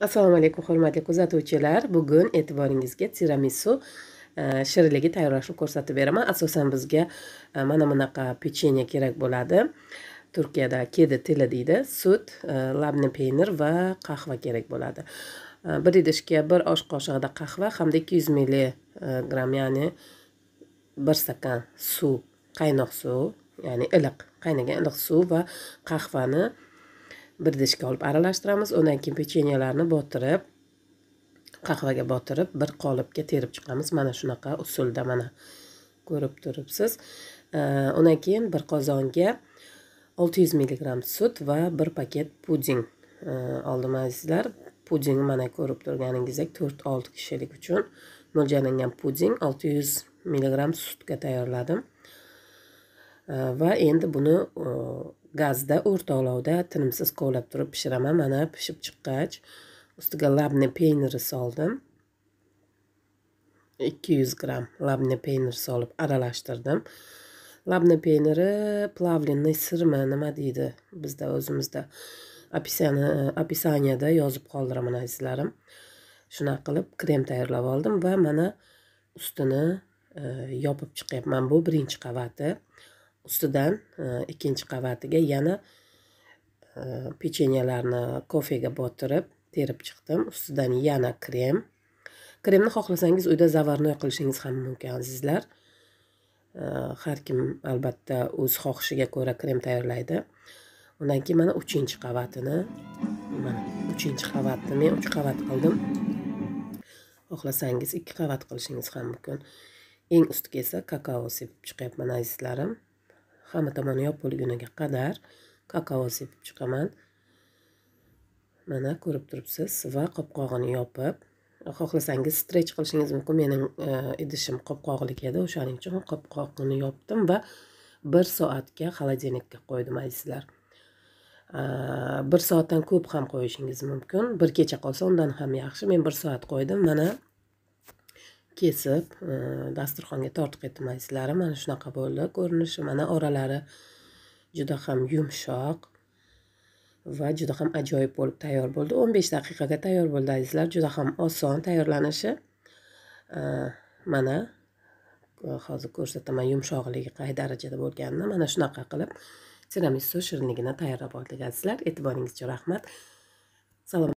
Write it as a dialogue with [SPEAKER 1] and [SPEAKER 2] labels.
[SPEAKER 1] assalomu alaykum hurmatli kuzatuvchilar. Bugun e'tiboringizga tiramisu e, shirinligi tayyorlashni ko'rsatib beraman. Asosan bizga e, mana bunaqa pechenye kerak bo'ladi. Turkiyada kedi tili deydi. Sut e, labni peynir va qahva kerak bo'ladi. Bir idishga bir osh qoshig'ida qahva hamda ikki yuz milligramm ya'ni bir stakan suv qaynoq suv ya'ni iliq qaynagan iliq suv va qahvani bir idishga olib aralashtiramiz. Undan keyin pechenyelarni botirib qahvaga botirib bir qolipga terib chiqamiz. Mana shunaqa usulda mana ko'rib turibsiz. Undan keyin bir qozonga 600 milligramm sut va bir paket puding oldim azizlar. Puding mana ko'rib turganingizdek 4-6 kishilik uchun. Mo'ljallangan puding 600 milligramm sutga tayyorladim. Va endi buni e, gazda o'rta olovda tinimsiz kovlab turib pishiraman. Mana pishib chiqqach ustiga labni peyniri soldim. Ikki yuz gramm labni peynir solib aralashtirdim. Labni peyniri plavlenniy sirmi nima deydi bizda o'zimizda. Opisaniyada yozib qoldiraman azizlarim shunaqa qilib krem tayyorlab oldim va mana ustini e, yopib chiqyapman. Bu birinchi qavati ustidan e, ikkinchi qavatiga yana e, pechenyalarni kofega botirib terib chiqdim. Ustidan yana krem. Kremni xohlasangiz uyda zavarnoy qilishingiz ham mumkin azizlar. E, har kim albatta o'z xohishiga ko'ra krem tayyorlaydi. Undan keyin mana uchinchi qavatini mana uchinchi qavatni men uch qavat qildim. Xohlasangiz ikki qavat qilishingiz ham mumkin. Eng ustiga esa kakao sepib chiqyapman azizlarim. Hamma tomoni yopilguniga qadar kakao sepib chiqaman. Mana ko'rib turibsiz va qopqog'ini yopib xohlasangiz strech qilishingiz mumkin. Mening e, idishim qopqoqlik edi o'shaning uchun qopqog'ini yopdim va bir soatga xolodilnikka qo'ydim azizlar bir soatdan ko'p ham qo'yishingiz mumkin. Bir kecha qolsa undan ham yaxshi. Men bir soat qo'ydim. Mana kesib e, dasturxonga tortib ketdim azizlarim mana shunaqa bo'ldi. Ko'rinishi mana oralari juda ham yumshoq va juda ham ajoyib bo'lib tayyor bo'ldi. O'n besh daqiqaga tayyor bo'ldi azizlar juda ham oson tayyorlanishi. E, mana hozir ko'rsataman yumshoqligi qay darajada bo'lganini. Mana shunaqa qilib tiramisu shirinligini tayyorlab oldik azizlar e'tiboringiz uchun rahmat. Salom.